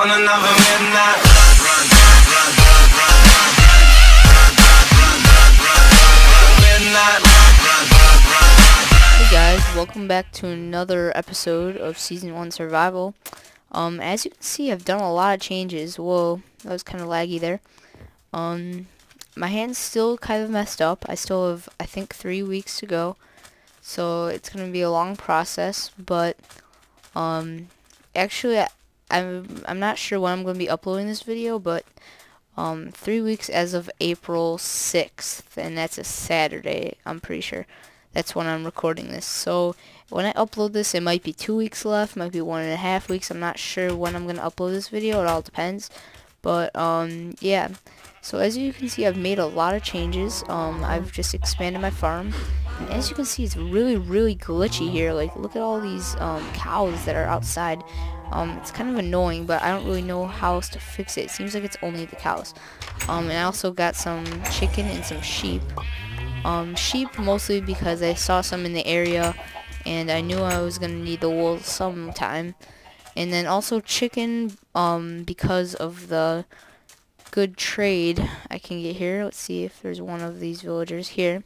on another midnight. Hey guys, welcome back to another episode of Season 1 Survival. Um, as you can see, I've done a lot of changes. Whoa, that was kind of laggy there. Um, my hand's still kind of messed up. I still have, I think, three weeks to go. So it's going to be a long process, but, um, actually, I'm, I'm not sure when I'm going to be uploading this video, but, um, three weeks as of April 6th, and that's a Saturday, I'm pretty sure. That's when I'm recording this. So when I upload this, it might be two weeks left, might be one and a half weeks. I'm not sure when I'm gonna upload this video. It all depends. But um, yeah. So as you can see, I've made a lot of changes. Um, I've just expanded my farm. And as you can see, it's really, really glitchy here. Like, look at all these um, cows that are outside. Um, it's kind of annoying, but I don't really know how else to fix it. It seems like it's only the cows. Um, and I also got some chicken and some sheep. Um, sheep mostly because I saw some in the area and I knew I was going to need the wool sometime. And then also chicken um, because of the good trade I can get here. Let's see if there's one of these villagers here.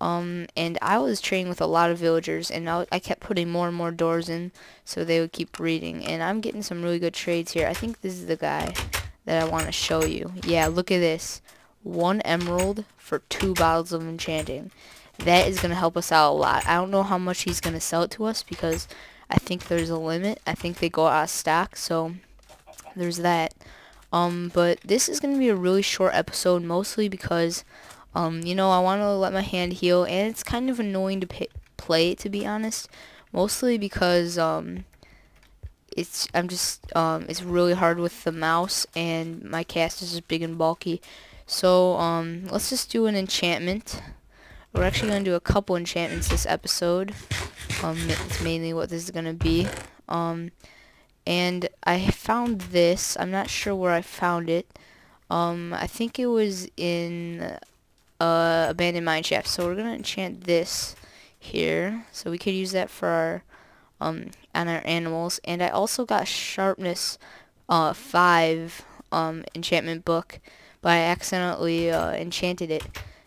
Um, and I was trading with a lot of villagers, and I, I kept putting more and more doors in, so they would keep breeding. And I'm getting some really good trades here. I think this is the guy that I want to show you. Yeah, look at this one emerald for two bottles of enchanting. That is going to help us out a lot. I don't know how much he's going to sell it to us because I think there's a limit. I think they go out of stock, so there's that. Um, but this is going to be a really short episode, mostly because, um, you know, I want to let my hand heal, and it's kind of annoying to play, it, to be honest. Mostly because, um, it's, I'm just, um, it's really hard with the mouse, and my cast is just big and bulky. So, um, let's just do an enchantment. We're actually going to do a couple enchantments this episode. Um, it's mainly what this is going to be. Um, and I found this. I'm not sure where I found it. Um, I think it was in uh, Abandoned Mine Shaft. So we're to enchant this here. So we could use that for our, um, on our animals. And I also got Sharpness, uh, 5, um, enchantment book but I accidentally uh, enchanted it.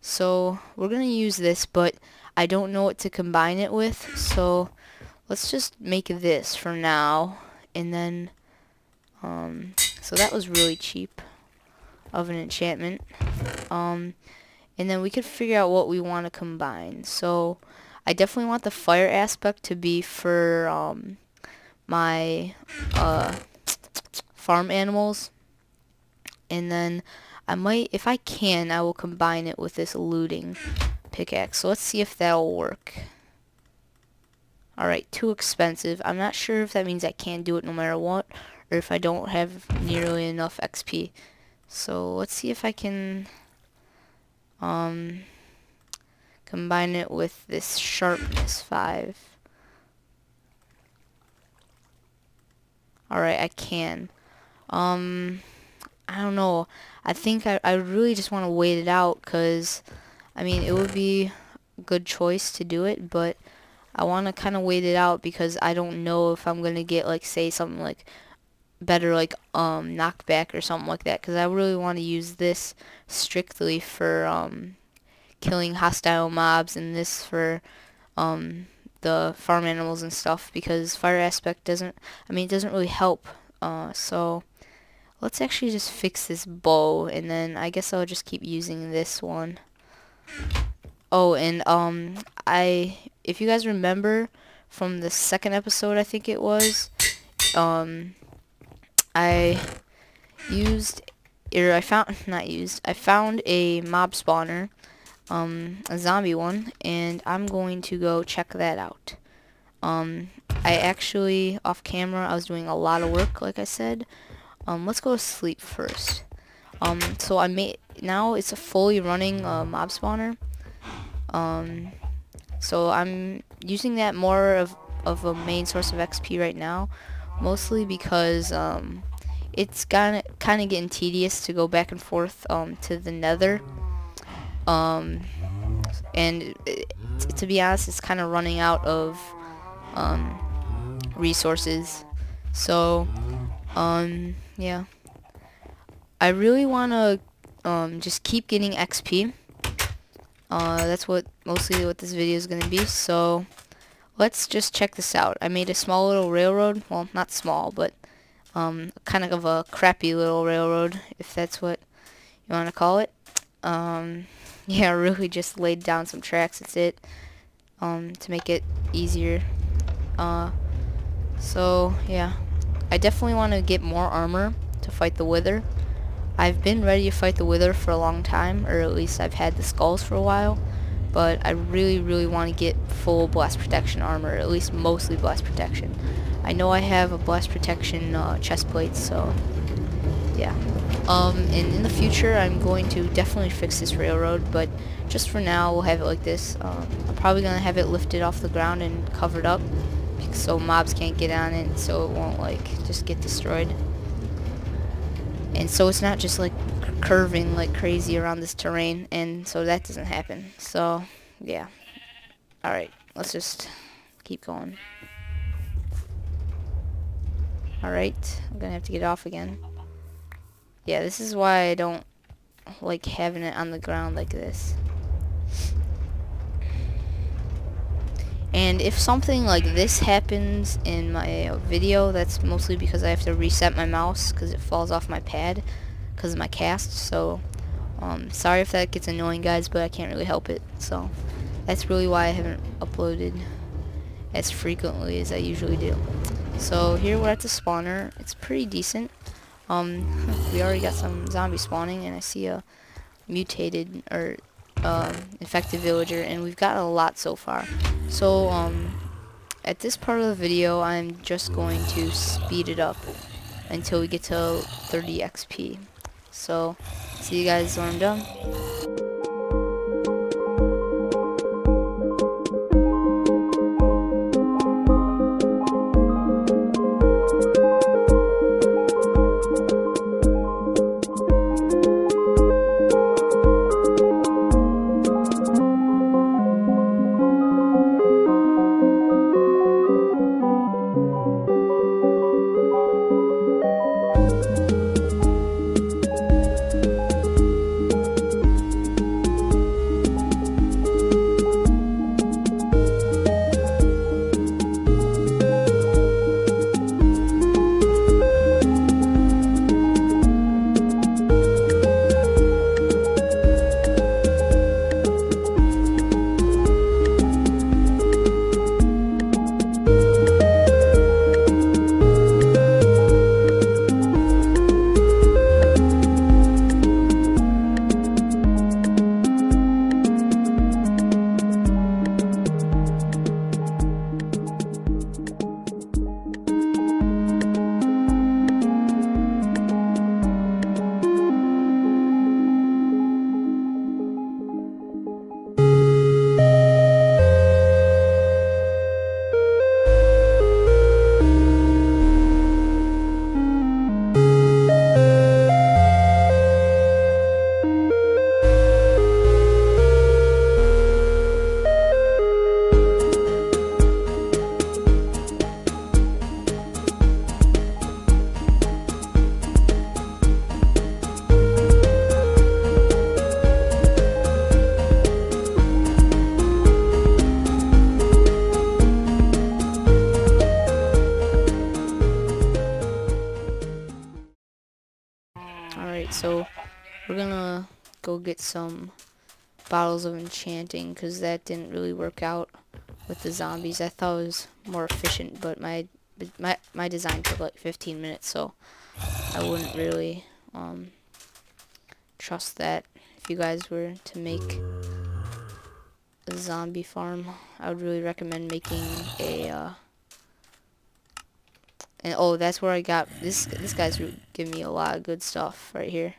So we're to use this, but I don't know what to combine it with, so let's just make this for now, and then, um, so that was really cheap of an enchantment, um, and then we could figure out what we want to combine. So I definitely want the fire aspect to be for, um, my, uh, farm animals, and then I might, if I can, I will combine it with this looting pickaxe. So let's see if that'll work. Alright, too expensive. I'm not sure if that means I can't do it no matter what, or if I don't have nearly enough XP. So let's see if I can um, combine it with this sharpness 5. Alright, I can. Um, I don't know. I think I, I really just want to wait it out because, I mean, it would be a good choice to do it, but I want to kind of wait it out because I don't know if I'm going to get, like, say something like better, like, um, knockback or something like that because I really want to use this strictly for, um, killing hostile mobs and this for, um, the farm animals and stuff because fire aspect doesn't, I mean, it doesn't really help, uh, so Let's actually just fix this bow, and then I guess I'll just keep using this one. Oh, and um, I, if you guys remember from the second episode, I think it was, um, I used, or I found, not used, I found a mob spawner, um, a zombie one, and I'm going to go check that out. Um, I actually, off camera, I was doing a lot of work, like I said, um, let's go to sleep first. Um, so I made, now it's a fully running uh, mob spawner. Um, so I'm using that more of, of a main source of XP right now. Mostly because, um, it's kind of kind of getting tedious to go back and forth um, to the nether um, and it, to be honest it's kind of running out of um, resources so Um, yeah. I really want to um, just keep getting XP. Uh, that's what mostly what this video is going to be. So let's just check this out. I made a small little railroad. Well, not small, but um, kind of a crappy little railroad, if that's what you want to call it. Um, yeah, really just laid down some tracks. That's it. Um, to make it easier. Uh, so yeah, I definitely want to get more armor to fight the Wither. I've been ready to fight the Wither for a long time, or at least I've had the skulls for a while, but I really, really want to get full blast protection armor, at least mostly blast protection. I know I have a blast protection uh, chest plate, so yeah. Um, and in the future, I'm going to definitely fix this railroad, but just for now, we'll have it like this. Um, I'm probably going to have it lifted off the ground and covered up, so mobs can't get on it, so it won't, like, just get destroyed. And so it's not just, like, curving like crazy around this terrain, and so that doesn't happen. So, yeah. Alright, let's just keep going. Alright, I'm gonna have to get off again. Yeah, this is why I don't like having it on the ground like this. And if something like this happens in my video, that's mostly because I have to reset my mouse because it falls off my pad because of my cast. So, um, sorry if that gets annoying, guys, but I can't really help it. So, that's really why I haven't uploaded as frequently as I usually do. So, here we're at the spawner. It's pretty decent. Um, we already got some zombies spawning, and I see a mutated, or um, infected villager, and we've got a lot so far. So, um, at this part of the video, I'm just going to speed it up until we get to 30 XP. So, see you guys when I'm done. Get some bottles of enchanting because that didn't really work out with the zombies. I thought it was more efficient, but my my my design took like 15 minutes, so I wouldn't really um, trust that. If you guys were to make a zombie farm, I would really recommend making a. Uh, and oh, that's where I got this. This guy's giving me a lot of good stuff right here.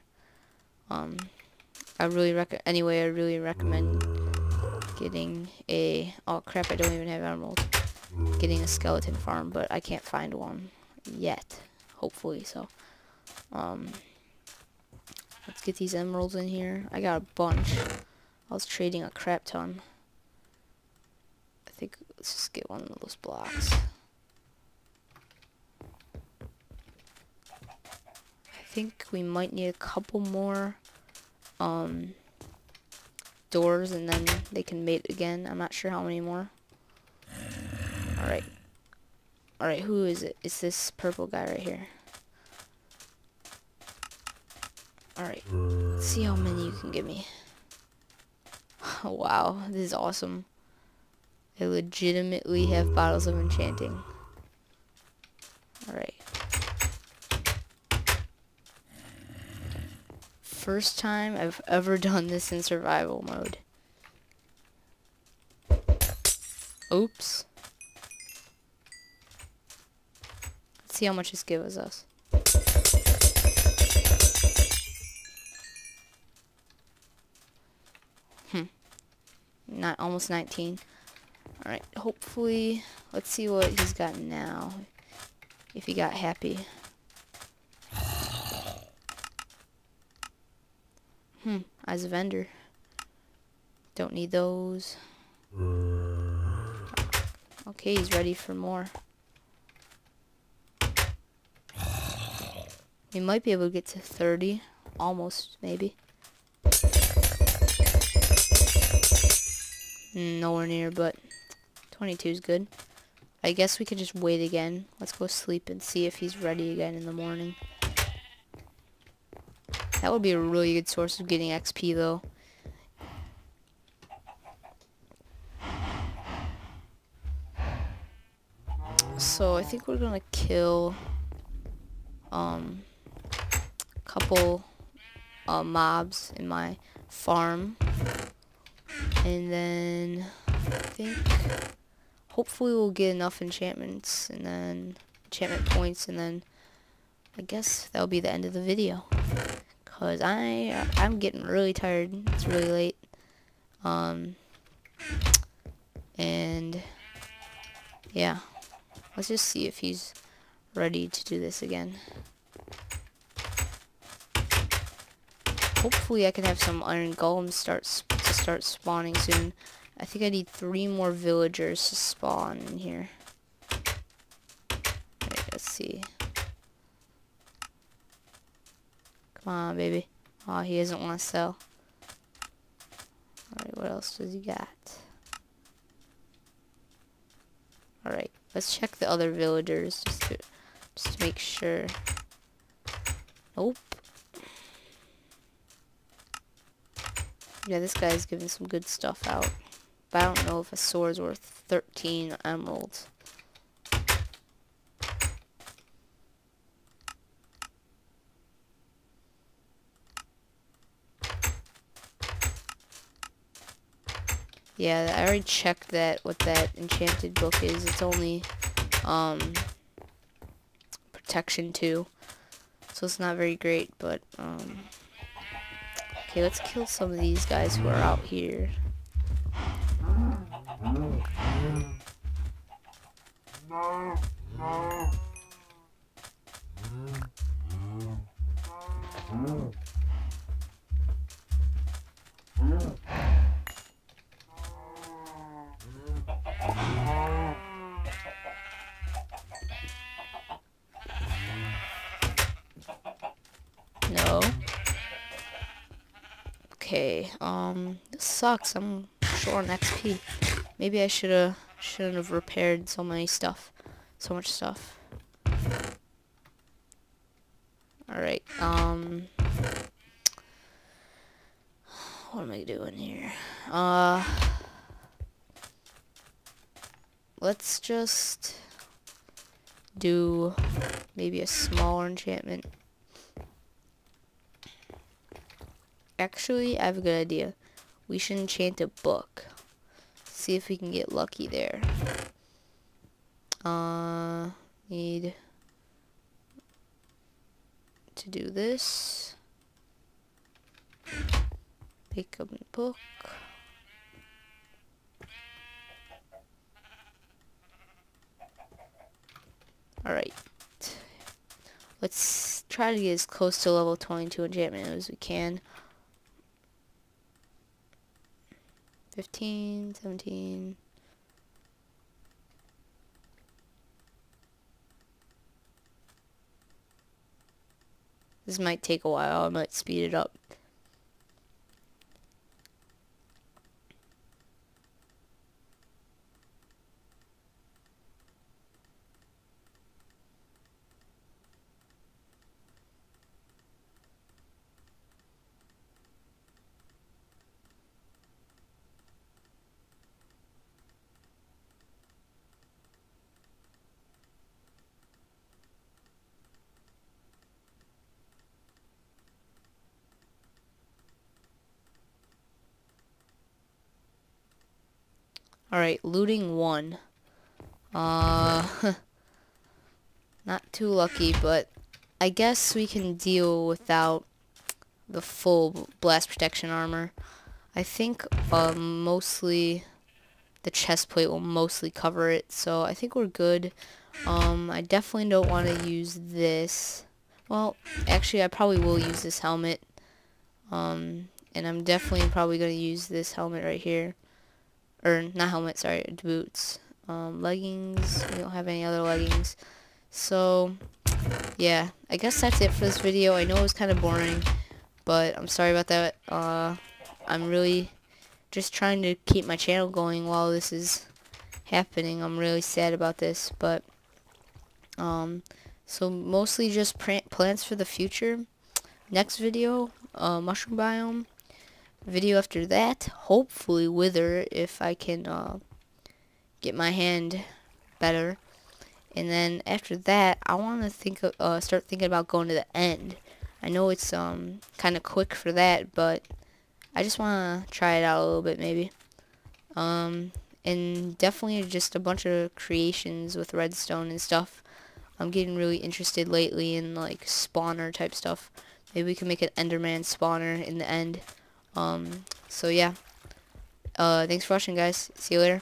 Um, I really rec. Anyway, I really recommend getting a. Oh crap! I don't even have emeralds. Getting a skeleton farm, but I can't find one yet. Hopefully, so. Um, let's get these emeralds in here. I got a bunch. I was trading a crap ton. I think let's just get one of those blocks. I think we might need a couple more um, doors and then they can mate again. I'm not sure how many more. Alright. Alright, who is it? It's this purple guy right here. Alright. See how many you can give me. wow, this is awesome. They legitimately have bottles of enchanting. Alright. First time I've ever done this in survival mode. Oops. Let's see how much this gives us. Hmm. Not almost 19. Alright, hopefully, let's see what he's got now. If he got happy. Hmm, as a vendor. Don't need those. Okay, he's ready for more. We might be able to get to 30. Almost, maybe. Mm, nowhere near, but 22 is good. I guess we could just wait again. Let's go sleep and see if he's ready again in the morning. That would be a really good source of getting XP, though. So I think we're gonna kill um a couple uh, mobs in my farm, and then I think hopefully we'll get enough enchantments and then enchantment points, and then I guess that'll be the end of the video. Cause I I'm getting really tired. It's really late. Um and yeah. Let's just see if he's ready to do this again. Hopefully I can have some iron golems start to start spawning soon. I think I need three more villagers to spawn in here. Right, let's see. Come on, baby. Oh, he doesn't want to sell. Alright, what else does he got? Alright, let's check the other villagers just to, just to make sure. Nope. Yeah, this guy's giving some good stuff out. But I don't know if a sword's worth 13 emeralds. Yeah, I already checked that, what that enchanted book is. It's only, um, protection 2. So it's not very great, but, um... Okay, let's kill some of these guys who are out here. Okay, um, this sucks. I'm short on XP. Maybe I shoulda shouldn't have repaired so many stuff, so much stuff. All right, um, what am I doing here? Uh, let's just do maybe a smaller enchantment. Actually, I have a good idea. We should enchant a book. See if we can get lucky there. Uh, need to do this. Pick up a book. Alright. Let's try to get as close to level 22 enchantment as we can. 15, 17. This might take a while. I might speed it up. Alright, looting one. Uh, not too lucky, but I guess we can deal without the full blast protection armor. I think uh, mostly the chest plate will mostly cover it, so I think we're good. Um, I definitely don't want to use this. Well, actually, I probably will use this helmet. Um, and I'm definitely probably going to use this helmet right here or not helmet, sorry, boots. Um, leggings, we don't have any other leggings. So, yeah, I guess that's it for this video. I know it was kind of boring, but I'm sorry about that. Uh, I'm really just trying to keep my channel going while this is happening. I'm really sad about this, but, um, so mostly just plans for the future. Next video, uh, mushroom biome video after that, hopefully Wither if I can uh, get my hand better. And then after that, I want to think of, uh, start thinking about going to the end. I know it's um kind of quick for that, but I just want to try it out a little bit maybe. Um, and definitely just a bunch of creations with redstone and stuff. I'm getting really interested lately in like spawner type stuff. Maybe we can make an Enderman spawner in the end. Um, so yeah. Uh, thanks for watching, guys. See you later.